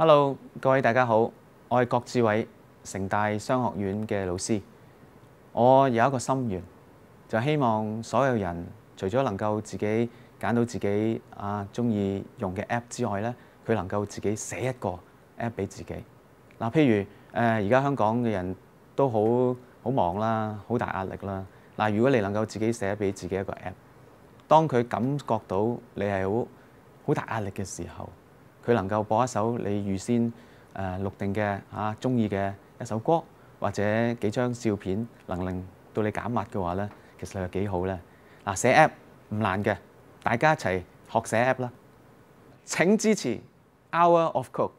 Hello，各位大家好，我係郭志偉，城大商學院嘅老師。我有一個心願，就希望所有人除咗能夠自己揀到自己啊中意用嘅 app 之外咧，佢能夠自己寫一個 app 俾自己。嗱、譬如誒而家香港嘅人都好好忙啦，好大壓力啦。嗱、如果你能夠自己寫俾自己一個 app，當佢感覺到你係好好大壓力嘅時候，佢能夠播一首你預先誒、呃、錄定嘅嚇中意嘅一首歌，或者幾張照片，能令到你減壓嘅話咧，其實係幾好咧。嗱、寫 app 唔難嘅，大家一齊學寫 app 啦。請支持 Hour of Code。